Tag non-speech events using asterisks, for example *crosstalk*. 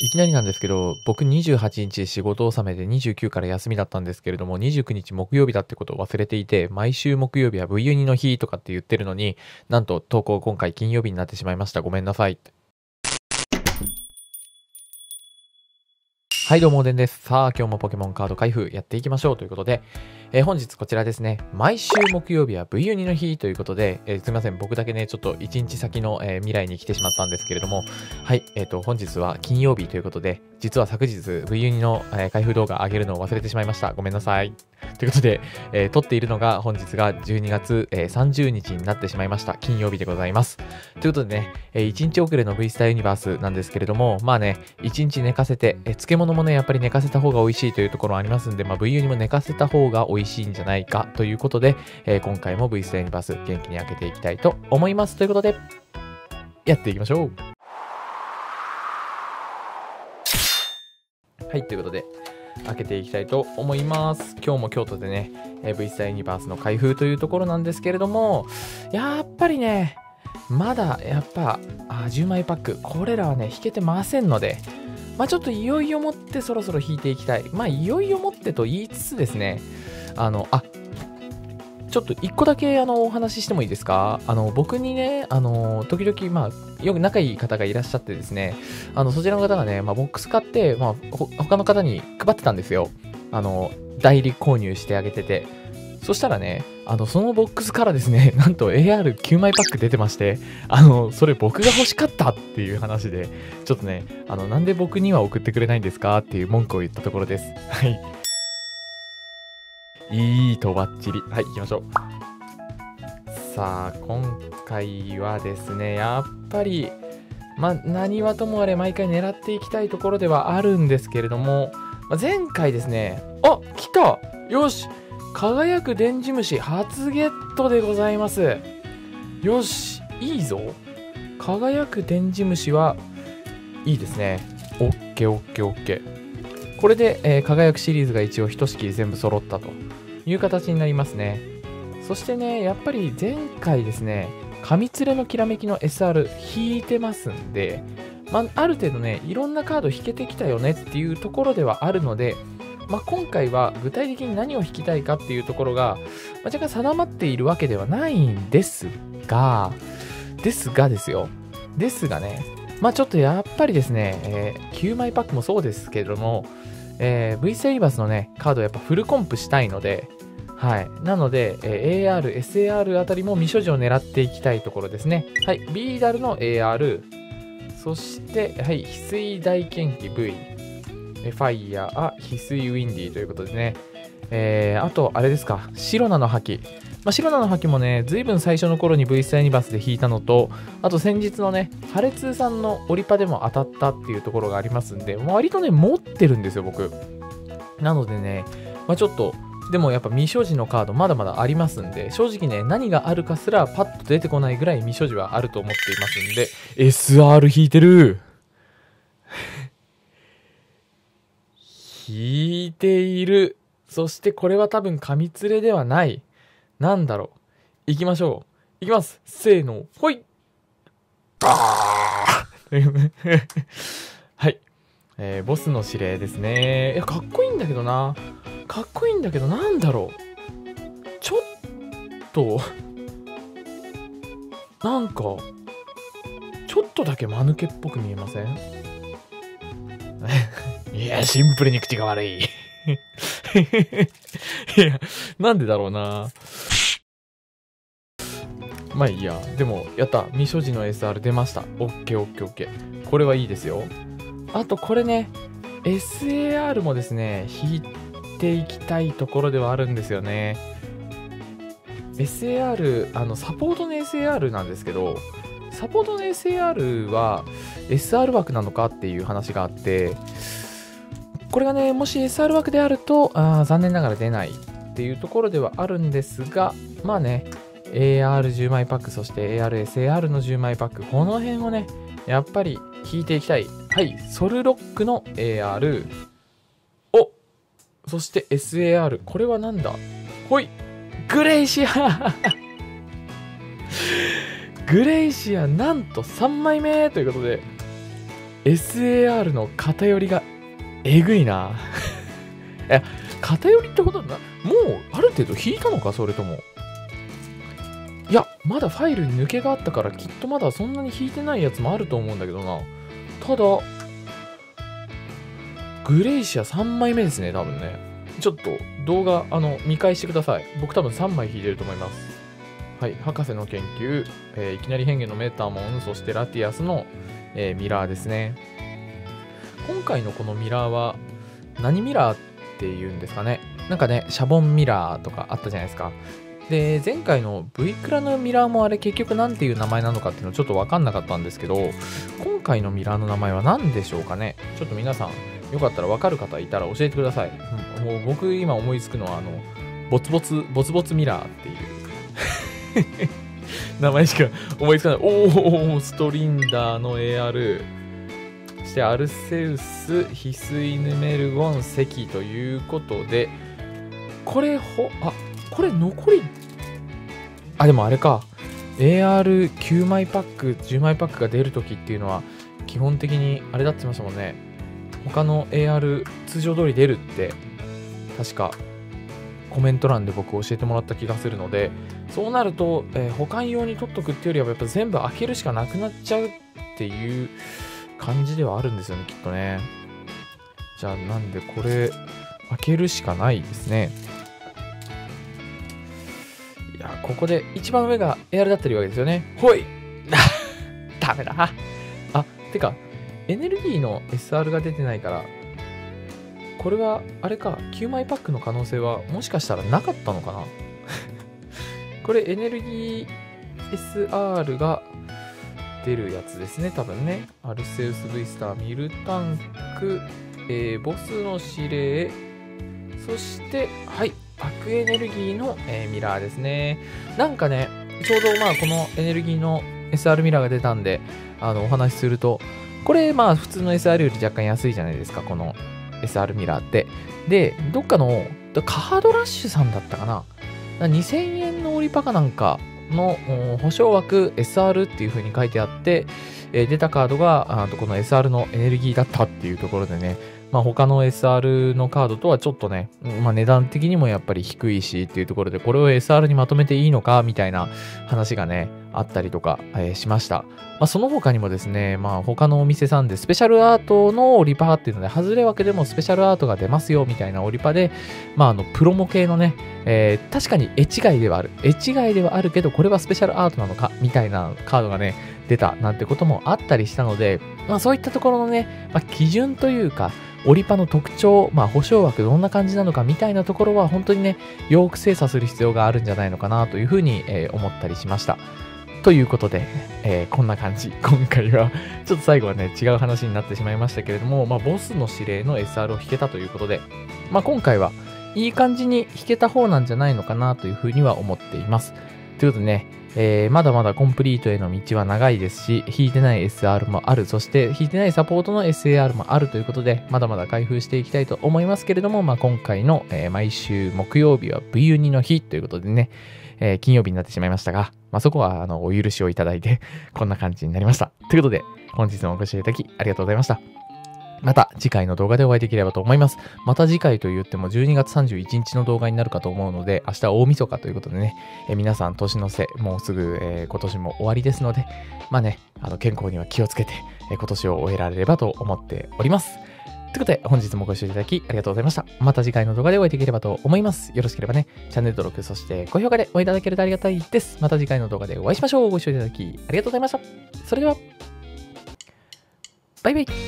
いきなりなんですけど、僕28日仕事納めで29から休みだったんですけれども、29日木曜日だってことを忘れていて、毎週木曜日は V ユニの日とかって言ってるのに、なんと投稿今回金曜日になってしまいました。ごめんなさい。はい、どうも、おでんです。さあ、今日もポケモンカード開封やっていきましょうということで、えー、本日こちらですね、毎週木曜日は V ユニの日ということで、えー、すみません、僕だけね、ちょっと1日先の、えー、未来に来てしまったんですけれども、はい、えっ、と、本日は金曜日ということで、実は昨日 V ユニの、え開封動画上げるのを忘れてしまいました。ごめんなさい。ということで、え、撮っているのが本日が12月、え、30日になってしまいました。金曜日でございます。ということでね、えー、1日遅れの V スターユニバースなんですけれども、まあね、1日寝かせて、え、漬物もね、やっぱり寝かせた方が美味しいというところありますんで、まあ、V ユニも寝かせた方が美味しいんじゃないかということで、えー、今回も V スターニバス元気に開けていきたいと思います。ということで、やっていきましょう。はい、ということで、開けていきたいと思います。今日も京都でね、え V スターユニバースの開封というところなんですけれども、やっぱりね、まだやっぱあ10枚パック、これらはね、引けてませんので、まあちょっといよいよもってそろそろ引いていきたい。まあいよいよもってと言いつつですね、あの、あ、ちょっと一個だけあのお話ししてもいいですか？あの僕にね、あの時々、まあ、よく仲いい方がいらっしゃってですね、あのそちらの方がね、まあ、ボックス買って、まあ、他の方に配ってたんですよ。あの代理購入してあげてて。そしたらね、あの、そのボックスからですね、*laughs* なんと AR9 枚パック出てまして、あの、それ僕が欲しかったっていう話で、ちょっとね、あの、なんで僕には送ってくれないんですか？っていう文句を言ったところです。はい。いいとばっちり。はい、行きましょう。さあ、今回はですね、やっぱり、まあ、何はともあれ毎回狙っていきたいところではあるんですけれども、まあ、前回ですね、あ来たよし輝く電磁虫初ゲットでございます。よしいいぞ輝く電磁虫はいいですね。オッケーオッケーオッケー。これで、えー、輝くシリーズが一応ひとしきり全部揃ったと。いう形になりますね。そしてね、やっぱり前回ですね、紙連れのきらめきの SR 引いてますんで、まあ、ある程度ね、いろんなカード引けてきたよねっていうところではあるので、まあ、今回は具体的に何を引きたいかっていうところが、まあ、若干定まっているわけではないんですが、ですがですよ。ですがね、まあちょっとやっぱりですね、えー、9枚パックもそうですけれども、えー、V セイバスのね、カードをやっぱフルコンプしたいので、はい。なので、えー、AR、SAR あたりも未所持を狙っていきたいところですね。はい。ビーダルの AR、そして、はい。翡翠大剣気 V、ファイヤー、翡翠ウィンディということでね。えー、あと、あれですか。シロナの覇気。まあ、シロナの覇気もね、ずいぶん最初の頃に V スタイニバスで引いたのと、あと先日のね、ハレツーさんのオリパでも当たったっていうところがありますんで、割とね、持ってるんですよ、僕。なのでね、まあ、ちょっと、でもやっぱ未所持のカードまだまだありますんで、正直ね、何があるかすらパッと出てこないぐらい未所持はあると思っていますんで、SR 引いてる引いている。そしてこれは多分紙連れではない。なんだろう。行きましょう。行きます。せーの、ほいはい。えー、ボスの指令ですね。いや、かっこいいんだけどな。かっこいいんだけど、なんだろう。ちょっと、なんか、ちょっとだけ間抜けっぽく見えません？いや、シンプルに口が悪い。*laughs* いや、なんでだろうな。まあいいや。でも、やった。未所持の SR 出ました。オッケーオッケーオッケー。これはいいですよ。あと、これね、SAR もですね、引いていきたいところではあるんですよね。SAR、あの、サポートの SAR なんですけど、サポートの SAR は SR 枠なのかっていう話があって、これがね、もし SR 枠であると、あ残念ながら出ないっていうところではあるんですが、まあね、AR10 枚パック、そして ARSAR の10枚パック、この辺をね、やっぱり引いていきたい。はい、ソルロックの AR。おそして SAR。これはなんだ？ほいグレイシア *laughs* グレイシア、なんと3枚目ということで、SAR の偏りがえぐいな。*laughs* え、偏りってことな、もうある程度引いたのか？それとも。いや、まだファイルに抜けがあったからきっとまだそんなに引いてないやつもあると思うんだけどな。ただ、グレイシア3枚目ですね、多分ね。ちょっと動画、あの、見返してください。僕多分3枚引いてると思います。はい、博士の研究、えー、いきなり変化のメーターモン、そしてラティアスの、えー、ミラーですね。今回のこのミラーは、何ミラーっていうんですかね？なんかね、シャボンミラーとかあったじゃないですか。で、前回の V クラのミラーもあれ結局何ていう名前なのかっていうのちょっとわかんなかったんですけど、今回のミラーの名前は何でしょうかね？ちょっと皆さん、よかったらわかる方いたら教えてください。もう僕今思いつくのは、あの、ボツボツ、ボツボツミラーっていう *laughs* 名前しか思いつかない。おお、ストリンダーの AR。そしてアルセウス、ヒスイヌメルゴン、石ということで、これほ、あ、これ残り、あ、でもあれか。AR9 枚パック、10枚パックが出るときっていうのは、基本的にあれだって言いましたもんね。他の AR 通常通り出るって、確かコメント欄で僕教えてもらった気がするので、そうなると、えー、保管用に取っとくっていうよりは、やっぱ全部開けるしかなくなっちゃうっていう感じではあるんですよね、きっとね。じゃあ、なんでこれ、開けるしかないですね。いや、ここで一番上が AR だったりわけですよね。ほい *laughs* ダメだ。あ、てか、エネルギーの SR が出てないから、これは、あれか、9枚パックの可能性はもしかしたらなかったのかな *laughs* これエネルギー SR が出るやつですね、多分ね。アルセウス・ブイスター、ミルタンク、えー、ボスの指令、そして、はい、バックエネルギーの、えー、ミラーですね。なんかね、ちょうどまあこのエネルギーの SR ミラーが出たんで、あの、お話しすると、これまあ普通の SR より若干安いじゃないですか、この SR ミラーって。で、どっかのカードラッシュさんだったかな。2000円のオリパカなんかの保証枠 SR っていう風に書いてあって、え出たカードがあこの SR のエネルギーだったっていうところでね、まあ、他の SR のカードとはちょっとね、まあ、値段的にもやっぱり低いしっていうところで、これを SR にまとめていいのかみたいな話がね、あったりとか、えー、しました。まあ、その他にもですね、まあ、他のお店さんでスペシャルアートのオリパーっていうので、外れ枠でもスペシャルアートが出ますよみたいなオリパで、まあ、あの、プロモ系のね、えー、確かに絵違いではある。絵違いではあるけど、これはスペシャルアートなのかみたいなカードがね、出たなんてこともあったりしたので、まあ、そういったところのね、まあ、基準というか、オリパの特徴、まあ、保証枠どんな感じなのかみたいなところは本当にね、よく精査する必要があるんじゃないのかなというふうに、えー、思ったりしました。ということで、えー、こんな感じ。*laughs* 今回は、ちょっと最後はね、違う話になってしまいましたけれども、まあ、ボスの指令の SR を引けたということで、まあ、今回はいい感じに弾けた方なんじゃないのかなというふうには思っています。ということでね、えー、まだまだコンプリートへの道は長いですし、引いてない SR もある、そして引いてないサポートの SAR もあるということで、まだまだ開封していきたいと思いますけれども、まあ、今回の、えー、毎週木曜日は VU2 の日ということでね、えー、金曜日になってしまいましたが、まあ、そこはあのお許しをいただいて、*laughs* こんな感じになりました。ということで、本日もお越しいただきありがとうございました。また次回の動画でお会いできればと思います。また次回と言っても12月31日の動画になるかと思うので、明日大晦日ということでね、え皆さん年の瀬、もうすぐ、えー、今年も終わりですので、まあね、あの健康には気をつけて、え今年を終えられればと思っております。ということで、本日もご視聴いただきありがとうございました。また次回の動画でお会いできればと思います。よろしければね、チャンネル登録、そして高評価でお会いいただけるとありがたいです。また次回の動画でお会いしましょう。ご視聴いただきありがとうございました。それでは、バイバイ。